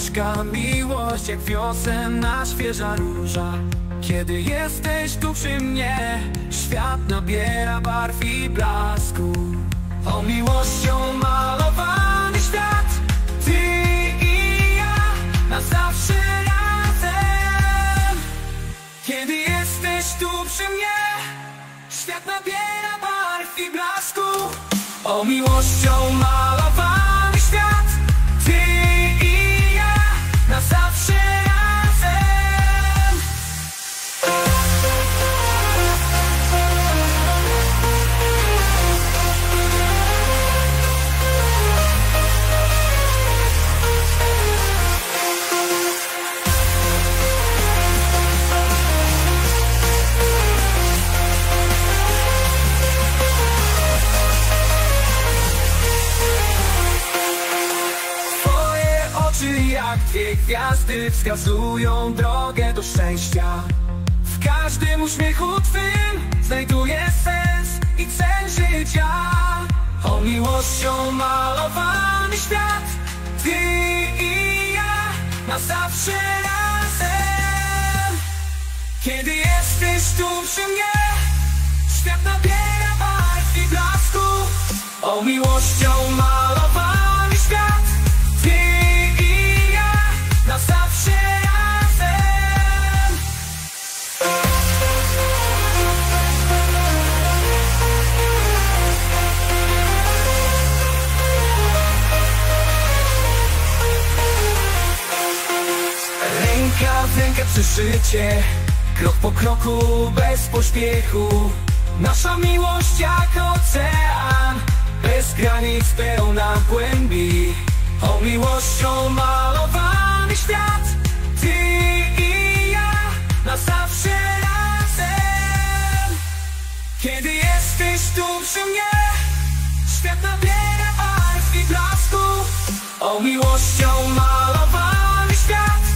ciężka miłość Jak wiosenna świeża róża. Kiedy jesteś tu przy mnie Świat nabiera barw i blasku. O miłością malowany świat Ty i ja na zawsze razem. Kiedy jesteś tu przy mnie Świat nabiera barw i blasku. O miłością malowany jak dwie gwiazdy wskazują drogę do szczęścia. W każdym uśmiechu twym znajduję sens i cel życia. O miłością malowany świat Ty i ja na zawsze razem. Kiedy jesteś tu przy mnie Świat nabiera barw i blasku O miłością malowany rękę przy szycie. Krok po kroku, bez pośpiechu. Nasza miłość jak ocean. Bez granic pełna głębi. O miłością malowany świat. Ty i ja na zawsze razem. Kiedy jesteś tu przy mnie Świat nabiera barw i blasku. O miłością malowany świat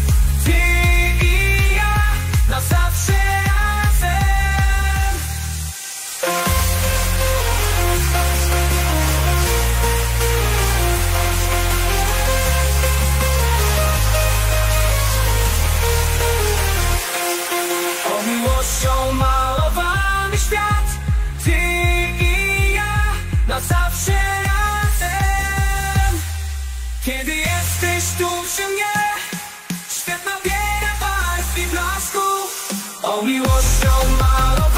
Kiedy jesteś tu przy mnie Świat nabiera barw i blasku O miłością malowa